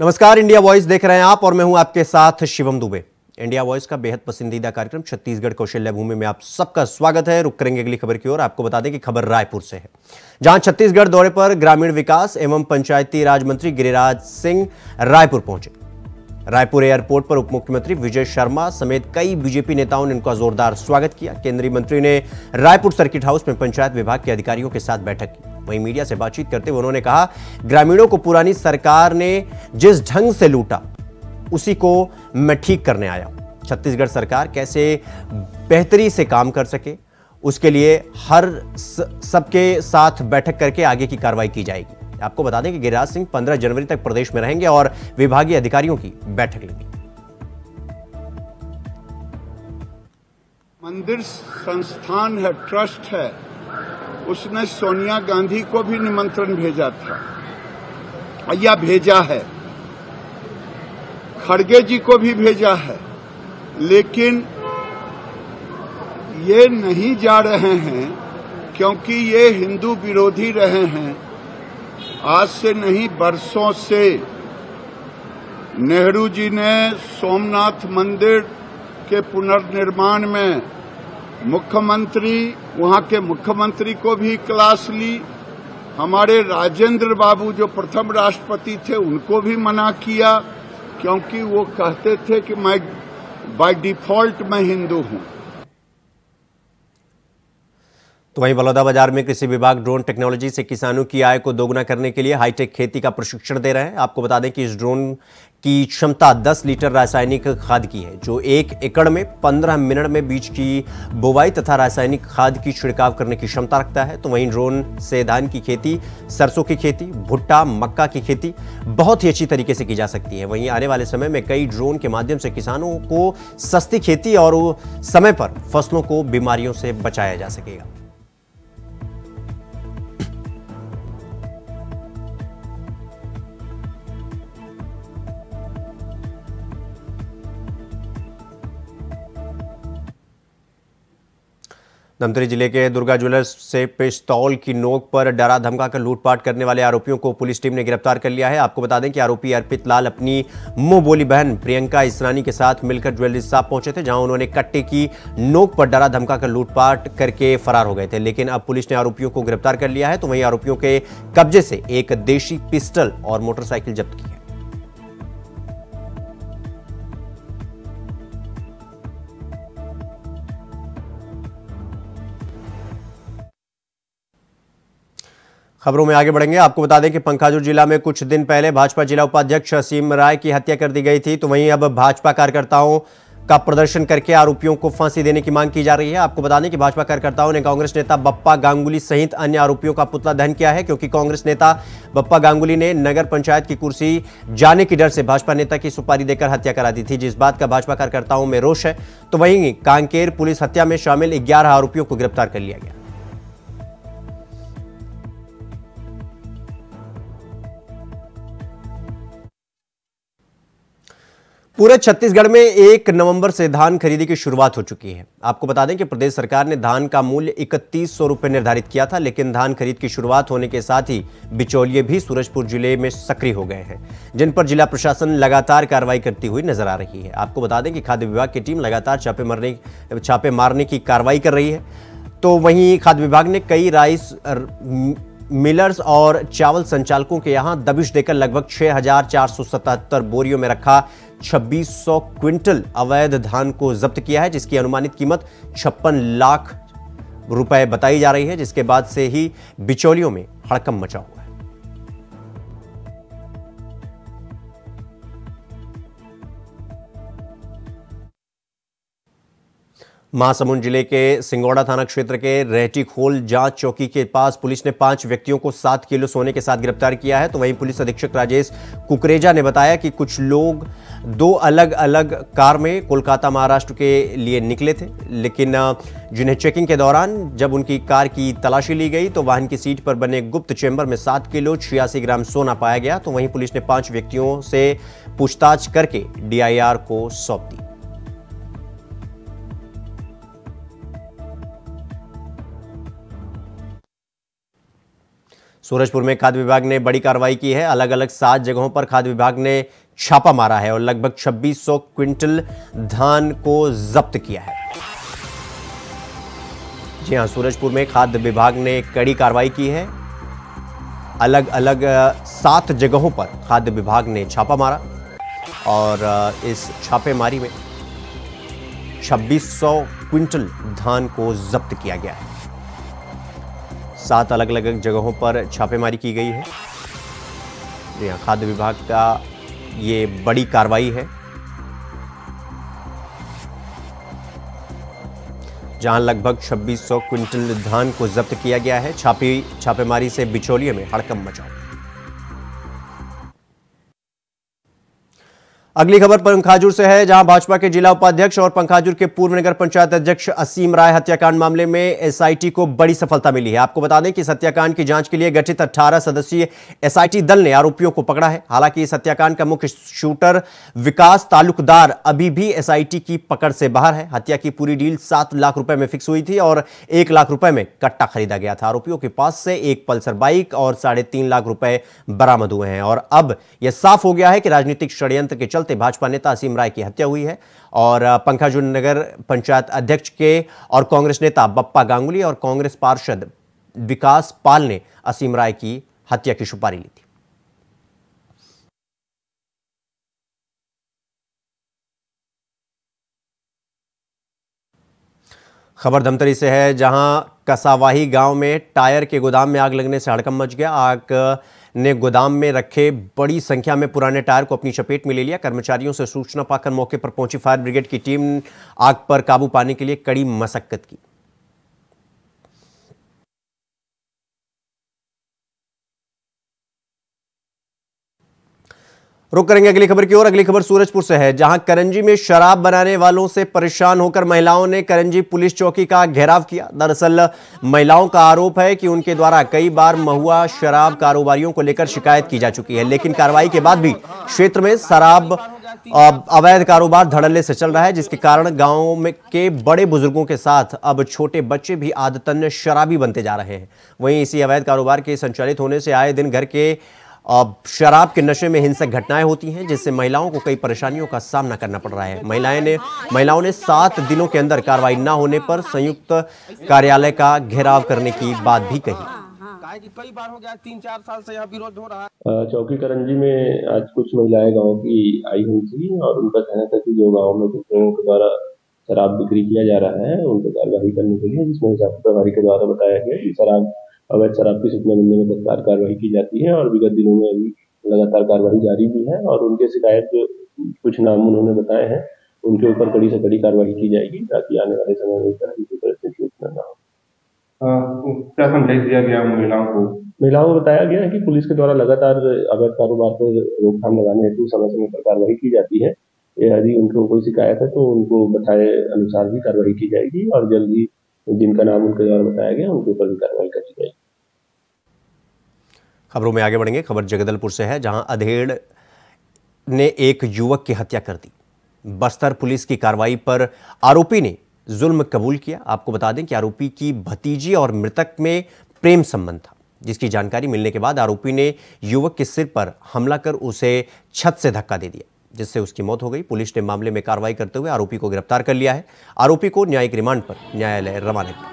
नमस्कार, India voice देख रहे हैं आप और मैं हूँ आपके साथ शिवम दुबे। इंडिया वॉइस का बेहद पसंदीदा कार्यक्रम छत्तीसगढ़ कौशल्य भूमि में आप सबका स्वागत है। रुक करेंगे अगली खबर की ओर, आपको बता दें कि खबर रायपुर से है। जहाँ छत्तीसगढ़ दौरे पर ग्रामीण विकास एवं पंचायती राज मंत्री गिरिराज सिंह रायपुर पहुँचे। रायपुर एयरपोर्ट पर उप मुख्यमंत्री विजय शर्मा समेत कई बीजेपी नेताओं ने उनका जोरदार स्वागत किया। केंद्रीय मंत्री ने रायपुर सर्किट हाउस में पंचायत विभाग के अधिकारियों के साथ बैठक की। वहीं मीडिया से बातचीत करते हुए उन्होंने कहा, ग्रामीणों को पुरानी सरकार ने जिस ढंग से लूटा, उसी को मैं ठीक करने आया छत्तीसगढ़ सरकार कैसे बेहतरी से काम कर सके, उसके लिए हर सबके साथ बैठक करके आगे की कार्रवाई की जाएगी। आपको बता दें कि गिरिराज सिंह 15 जनवरी तक प्रदेश में रहेंगे और विभागीय अधिकारियों की बैठक लेंगे। मंदिर संस्थान है, ट्रस्ट है। उसने सोनिया गांधी को भी निमंत्रण भेजा था। या भेजा है। खड़गे जी को भी भेजा है। लेकिन ये नहीं जा रहे हैं क्योंकि ये हिंदू विरोधी रहे हैं। आज से नहीं, बरसों से नेहरू जी ने सोमनाथ मंदिर के पुनर्निर्माण में मुख्यमंत्री, वहाँ के मुख्यमंत्री को भी क्लास ली। हमारे राजेंद्र बाबू जो प्रथम राष्ट्रपति थे, उनको भी मना किया, क्योंकि वो कहते थे कि मैं बाय डिफ़ॉल्ट मैं हिंदू हूँ। तो वहीं बलौदा बाज़ार में कृषि विभाग ड्रोन टेक्नोलॉजी से किसानों की आय को दोगुना करने के लिए हाईटेक खेती का प्रशिक्षण दे रहे हैं। आपको बता दें कि इस ड्रोन की क्षमता 10 लीटर रासायनिक खाद की है, जो एक एकड़ में 15 मिनट में बीज की बुवाई तथा रासायनिक खाद की छिड़काव करने की क्षमता रखता है। तो वहीं ड्रोन से धान की खेती, सरसों की खेती, भुट्टा, मक्का की खेती बहुत ही अच्छी तरीके से की जा सकती है। वहीं आने वाले समय में कई ड्रोन के माध्यम से किसानों को सस्ती खेती और समय पर फ़सलों को बीमारियों से बचाया जा सकेगा। धमतरी ज़िले के दुर्गा ज्वेलर्स से पिस्तौल की नोक पर डरा धमका कर लूटपाट करने वाले आरोपियों को पुलिस टीम ने गिरफ़्तार कर लिया है। आपको बता दें कि आरोपी अर्पित लाल अपनी मुँह बोली बहन प्रियंका इसरानी के साथ मिलकर ज्वेलरी शॉप पहुँचे थे, जहाँ उन्होंने कट्टे की नोक पर डरा धमका कर लूटपाट करके फरार हो गए थे। लेकिन अब पुलिस ने आरोपियों को गिरफ़्तार कर लिया है तो वहीं आरोपियों के कब्जे से एक देशी पिस्टल और मोटरसाइकिल जब्त की है। खबरों में आगे बढ़ेंगे। आपको बता दें कि पंखाजुर जिला में कुछ दिन पहले भाजपा जिला उपाध्यक्ष असीम राय की हत्या कर दी गई थी। तो वहीं अब भाजपा कार्यकर्ताओं का प्रदर्शन करके आरोपियों को फांसी देने की मांग की जा रही है। आपको बता दें कि भाजपा कार्यकर्ताओं ने कांग्रेस नेता बप्पा गांगुली सहित अन्य आरोपियों का पुतला दहन किया है, क्योंकि कांग्रेस नेता बप्पा गांगुली ने नगर पंचायत की कुर्सी जाने की डर से भाजपा नेता की सुपारी देकर हत्या करा दी थी, जिस बात का भाजपा कार्यकर्ताओं में रोष है। तो वहीं कांकेर पुलिस हत्या में शामिल ग्यारह आरोपियों को गिरफ़्तार कर लिया गया। पूरे छत्तीसगढ़ में एक नवंबर से धान खरीदी की शुरुआत हो चुकी है। आपको बता दें कि प्रदेश सरकार ने धान का मूल्य इकतीस सौ रुपए निर्धारित किया था, लेकिन धान खरीद की शुरुआत होने के साथ ही बिचौलिए भी सूरजपुर ज़िले में सक्रिय हो गए हैं, जिन पर जिला प्रशासन लगातार कार्रवाई करती हुई नज़र आ रही है। आपको बता दें कि खाद्य विभाग की टीम लगातार छापे मारने छापे मारने की कार्रवाई कर रही है। तो वहीं खाद्य विभाग ने कई राइस मिलर्स और चावल संचालकों के यहाँ दबिश देकर लगभग 6,477 बोरियों में रखा 2600 क्विंटल अवैध धान को जब्त किया है जिसकी अनुमानित कीमत छप्पन लाख रुपए बताई जा रही है जिसके बाद से ही बिचौलियों में हड़कम मचा हुआ। महासमुंद ज़िले के सिंगौड़ा थाना क्षेत्र के रेहटी खोल जाँच चौकी के पास पुलिस ने पाँच व्यक्तियों को सात किलो सोने के साथ गिरफ़्तार किया है। तो वहीं पुलिस अधीक्षक राजेश कुकरेजा ने बताया कि कुछ लोग दो अलग अलग कार में कोलकाता महाराष्ट्र के लिए निकले थे, लेकिन जिन्हें चेकिंग के दौरान जब उनकी कार की तलाशी ली गई तो वाहन की सीट पर बने गुप्त चेंबर में सात किलो छियासी ग्राम सोना पाया गया। तो वहीं पुलिस ने पाँच व्यक्तियों से पूछताछ करके डीआईआर को सौंप दी। सूरजपुर में खाद्य विभाग ने बड़ी कार्रवाई की है। अलग अलग सात जगहों पर खाद्य विभाग ने छापा मारा है और लगभग 2600 क्विंटल धान को जब्त किया है। जी हाँ, सूरजपुर में खाद्य विभाग ने कड़ी कार्रवाई की है। अलग अलग सात जगहों पर खाद्य विभाग ने छापा मारा और इस छापेमारी में 2600 क्विंटल धान को जब्त किया गया है। सात अलग अलग जगहों पर छापेमारी की गई है। यहाँ खाद्य विभाग का ये बड़ी कार्रवाई है। जहाँ लगभग 2600 क्विंटल धान को जब्त किया गया है, छापी छापेमारी से बिचौलिए में हड़कम मचा अगली खबर पंखाजुर से है, जहाँ भाजपा के जिला उपाध्यक्ष और पंखाजुर के पूर्व नगर पंचायत अध्यक्ष असीम राय हत्याकांड मामले में एसआईटी को बड़ी सफलता मिली है। आपको बता दें कि इस हत्याकांड की जाँच के लिए गठित 18 सदस्यीय एसआईटी दल ने आरोपियों को पकड़ा है। हालाँकि इस हत्याकांड का मुख्य शूटर विकास तालुकदार अभी भी एसआईटी की पकड़ से बाहर है। हत्या की पूरी डील सात लाख रुपए में फिक्स हुई थी और एक लाख रुपए में कट्टा खरीदा गया था। आरोपियों के पास से एक पल्सर बाइक और साढ़े लाख रुपए बरामद हुए हैं और अब यह साफ़ हो गया है कि राजनीतिक षड्यंत्र के चलते चलते भाजपा नेता असीम राय की हत्या हुई है और पंखाजुन नगर पंचायत अध्यक्ष के और कांग्रेस नेता बप्पा गांगुली और कांग्रेस पार्षद विकास पाल ने असीम राय की हत्या की सुपारी ली थी। खबर धमतरी से है, जहाँ कसावाही गाँव में टायर के गोदाम में आग लगने से हड़कम मच गया। आग ने गोदाम में रखे बड़ी संख्या में पुराने टायर को अपनी चपेट में ले लिया। कर्मचारियों से सूचना पाकर मौके पर पहुँची फायर ब्रिगेड की टीम आग पर काबू पाने के लिए कड़ी मशक्कत की। रुक करेंगे अगली खबर की ओर। अगली खबर सूरजपुर से है, जहाँ करंजी में शराब बनाने वालों से परेशान होकर महिलाओं ने करंजी पुलिस चौकी का घेराव किया। दरअसल, महिलाओं का आरोप है कि उनके द्वारा कई बार महुआ शराब कारोबारियों को लेकर शिकायत की जा चुकी है, लेकिन कार्रवाई के बाद भी क्षेत्र में शराब अवैध कारोबार धड़ल्ले से चल रहा है, जिसके कारण गाँव में के बड़े बुज़ुर्गों के साथ अब छोटे बच्चे भी आदतन शराबी बनते जा रहे हैं। वहीं इसी अवैध कारोबार के संचालित होने से आए दिन घर के शराब के नशे में हिंसक घटनाएँ होती हैं जिससे महिलाओं को कई परेशानियों का सामना करना पड़ रहा है। महिलाएँ ने महिलाओं ने सात दिनों के अंदर कार्रवाई न होने पर संयुक्त कार्यालय का घेराव करने की बात भी कही। कई बार हो गया तीन चार साल से यहाँ विरोध हो रहा है। चौकी करंजी में आज कुछ महिलाएँ गाँव की आई हुई थी और उनका कहना था कि जो गाँव में कुछ लोगों के द्वारा शराब बिक्री किया जा रहा है उनको कार्यवाही करने के लिए जिसमें हिसाब प्रभारी के द्वारा बताया गया कि शराब अवैध शराब की सूचना मिलने में तत्काल कार्रवाई की जाती है और विगत दिनों में अभी लगातार कार्रवाई जारी भी है और उनके शिकायत जो कुछ नाम उन्होंने बताए हैं उनके ऊपर कड़ी से कड़ी कार्रवाई की जाएगी ताकि आने वाले समय में इस तरह की परिस्थिति उत्पन्न न हो। क्या समझाइश दिया गया महिलाओं को? महिलाओं को बताया गया है कि पुलिस के द्वारा लगातार अवैध कारोबार पर रोकथाम लगाने हेतु समय समय पर कार्रवाई की जाती है। यदि उनको कोई शिकायत है तो उनको बताए अनुसार भी कार्रवाई की जाएगी और जल्द ही जिनका नाम उनके द्वारा बताया गया, उनके ऊपर भी कार्रवाई कर जाएगी। खबरों में आगे बढ़ेंगे। खबर जगदलपुर से है, जहाँ अधेड़ ने एक युवक की हत्या कर दी। बस्तर पुलिस की कार्रवाई पर आरोपी ने जुल्म कबूल किया। आपको बता दें कि आरोपी की भतीजी और मृतक में प्रेम संबंध था, जिसकी जानकारी मिलने के बाद आरोपी ने युवक के सिर पर हमला कर उसे छत से धक्का दे दिया। जिससे उसकी मौत हो गई। पुलिस ने मामले में कार्रवाई करते हुए आरोपी को गिरफ़्तार कर लिया है। आरोपी को न्यायिक रिमांड पर, न्यायालय रवाना किया।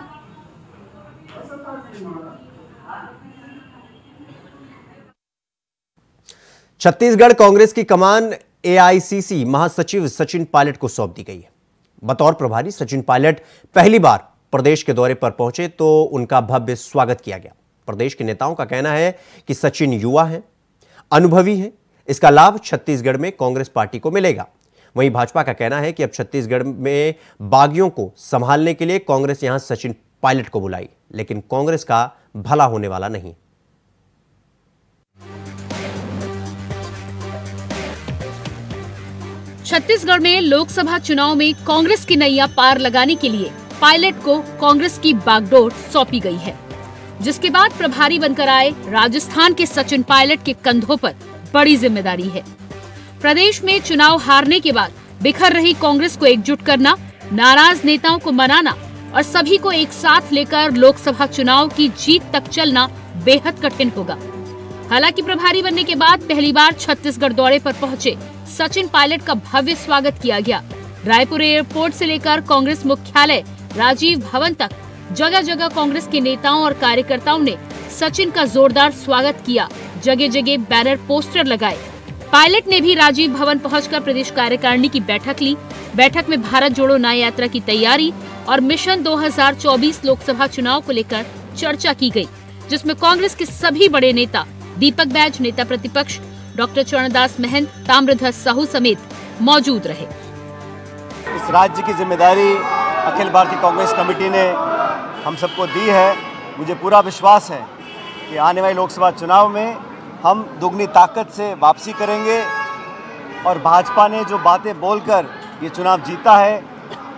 छत्तीसगढ़ कांग्रेस की कमान एआईसीसी महासचिव सचिन पायलट को सौंप दी गई है। बतौर प्रभारी सचिन पायलट पहली बार प्रदेश के दौरे पर पहुँचे तो उनका भव्य स्वागत किया गया। प्रदेश के नेताओं का कहना है कि सचिन युवा हैं, अनुभवी हैं इसका लाभ छत्तीसगढ़ में कांग्रेस पार्टी को मिलेगा। वहीं भाजपा का कहना है कि अब छत्तीसगढ़ में बागियों को संभालने के लिए कांग्रेस यहाँ सचिन पायलट को बुलाई, लेकिन कांग्रेस का भला होने वाला नहीं। छत्तीसगढ़ में लोकसभा चुनाव में कांग्रेस की नैया पार लगाने के लिए पायलट को कांग्रेस की बागडोर सौंपी गई है, जिसके बाद प्रभारी बनकर आए राजस्थान के सचिन पायलट के कंधों पर। बड़ी ज़िम्मेदारी है। प्रदेश में चुनाव हारने के बाद बिखर रही कांग्रेस को एकजुट करना, नाराज़ नेताओं को मनाना और सभी को एक साथ लेकर लोकसभा चुनाव की जीत तक चलना बेहद कठिन होगा। हालाँकि प्रभारी बनने के बाद पहली बार छत्तीसगढ़ दौरे पर पहुँचे सचिन पायलट का भव्य स्वागत किया गया। रायपुर एयरपोर्ट से लेकर कांग्रेस मुख्यालय, राजीव भवन तक जगह जगह कांग्रेस के नेताओं और कार्यकर्ताओं ने सचिन का जोरदार स्वागत किया। जगह जगह बैनर पोस्टर लगाए। पायलट ने भी राजीव भवन पहुंचकर प्रदेश कार्यकारिणी की बैठक ली। बैठक में भारत जोड़ो न्याय यात्रा की तैयारी और मिशन 2024 लोकसभा चुनाव को लेकर चर्चा की गई, जिसमें कांग्रेस के सभी बड़े नेता दीपक बैज नेता प्रतिपक्ष डॉक्टर चरणदास महंत ताम्रध्वज साहू समेत मौजूद रहे। इस राज्य की ज़िम्मेदारी अखिल भारतीय कांग्रेस कमेटी ने हम सबको दी है। मुझे पूरा विश्वास है कि आने वाले लोकसभा चुनाव में हम दुगनी ताकत से वापसी करेंगे और भाजपा ने जो बातें बोलकर ये चुनाव जीता है,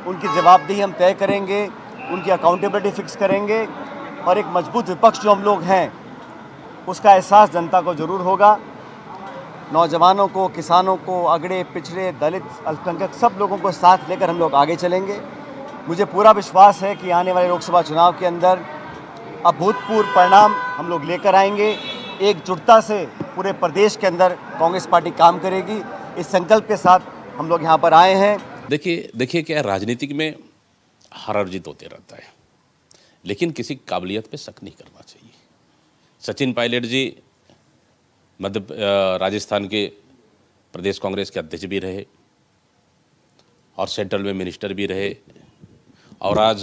उनकी जवाबदेही हम तय करेंगे, उनकी अकाउंटेबिलिटी फिक्स करेंगे और एक मज़बूत विपक्ष जो हम लोग हैं, उसका एहसास जनता को ज़रूर होगा। नौजवानों को, किसानों को, अगड़े, पिछड़े, दलित, अल्पसंख्यक सब लोगों को साथ लेकर हम लोग आगे चलेंगे। मुझे पूरा विश्वास है कि आने वाले लोकसभा चुनाव के अंदर अभूतपूर्व परिणाम हम लोग लेकर आएँगे। एकजुटता से पूरे प्रदेश के अंदर कांग्रेस पार्टी काम करेगी। इस संकल्प के साथ हम लोग यहाँ पर आए हैं। देखिए देखिए क्या राजनीतिक में हार अर्जित होते रहता है, लेकिन किसी काबिलियत पे शक नहीं करना चाहिए। सचिन पायलट जी मध्य राजस्थान के प्रदेश कांग्रेस के अध्यक्ष भी रहे और सेंट्रल में मिनिस्टर भी रहे और आज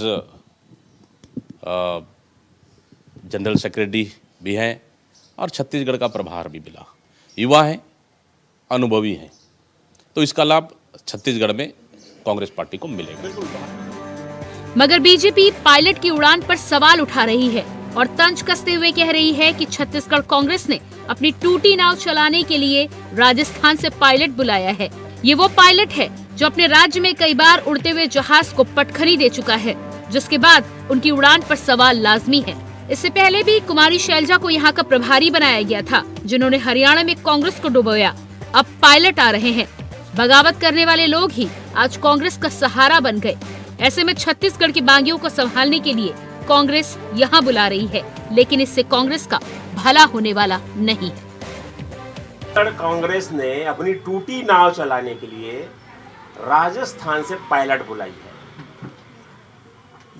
जनरल सेक्रेटरी भी हैं। और छत्तीसगढ़ का प्रभार भी मिला। युवा हैं, अनुभवी हैं। तो इसका लाभ छत्तीसगढ़ में कांग्रेस पार्टी को मिलेगा। मगर बीजेपी पायलट की उड़ान पर सवाल उठा रही है और तंज कसते हुए कह रही है कि छत्तीसगढ़ कांग्रेस ने अपनी टूटी नाव चलाने के लिए राजस्थान से पायलट बुलाया है। ये वो पायलट है जो अपने राज्य में कई बार उड़ते हुए जहाज़ को पटखनी दे चुका है, जिसके बाद उनकी उड़ान पर सवाल लाजमी है। इससे पहले भी कुमारी शैलजा को यहाँ का प्रभारी बनाया गया था, जिन्होंने हरियाणा में कांग्रेस को डुबोया। अब पायलट आ रहे हैं। बगावत करने वाले लोग ही आज कांग्रेस का सहारा बन गए। ऐसे में छत्तीसगढ़ की बागियों को संभालने के लिए कांग्रेस यहाँ बुला रही है, लेकिन इससे कांग्रेस का भला होने वाला नहीं। कांग्रेस ने अपनी टूटी नाव चलाने के लिए राजस्थान से पायलट बुलाई है।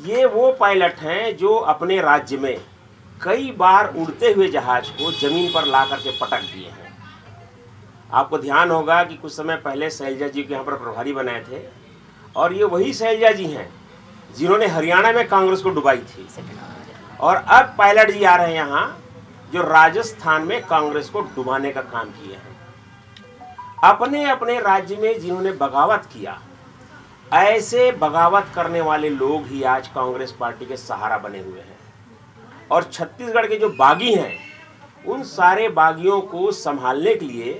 ये वो पायलट हैं जो अपने राज्य में कई बार उड़ते हुए जहाज़ को ज़मीन पर ला करके पटक दिए हैं। आपको ध्यान होगा कि कुछ समय पहले शैलजा जी के यहाँ पर प्रभारी बनाए थे और ये वही शैलजा जी हैं जिन्होंने हरियाणा में कांग्रेस को डुबाई थी। और अब पायलट जी आ रहे हैं यहाँ जो राजस्थान में कांग्रेस को डुबाने का काम किए हैं। अपने अपने राज्य में जिन्होंने बगावत किया ऐसे बगावत करने वाले लोग ही आज कांग्रेस पार्टी के सहारा बने हुए हैं। और छत्तीसगढ़ के जो बागी हैं, उन सारे बागियों को संभालने के लिए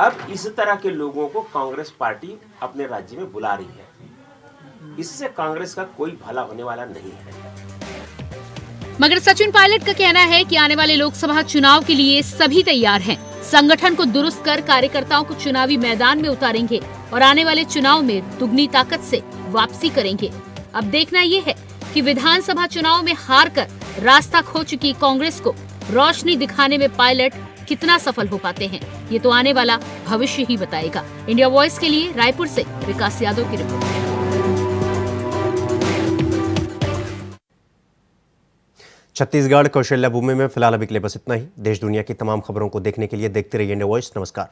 अब इस तरह के लोगों को कांग्रेस पार्टी अपने राज्य में बुला रही है। इससे कांग्रेस का कोई भला होने वाला नहीं है। मगर सचिन पायलट का कहना है कि आने वाले लोकसभा चुनाव के लिए सभी तैयार हैं। संगठन को दुरुस्त कर कार्यकर्ताओं को चुनावी मैदान में उतारेंगे। और आने वाले चुनाव में दुगनी ताकत से वापसी करेंगे। अब देखना ये है कि विधानसभा चुनाव में हार कर रास्ता खो चुकी कांग्रेस को रोशनी दिखाने में पायलट कितना सफल हो पाते हैं, ये तो आने वाला भविष्य ही बताएगा। इंडिया वॉइस के लिए रायपुर से विकास यादव की रिपोर्ट। छत्तीसगढ़ कौशल्या भूमि में फ़िलहाल अभी के लिए बस इतना ही। देश दुनिया की तमाम खबरों को देखने के लिए देखते रहिए इंडिया वॉइस। नमस्कार।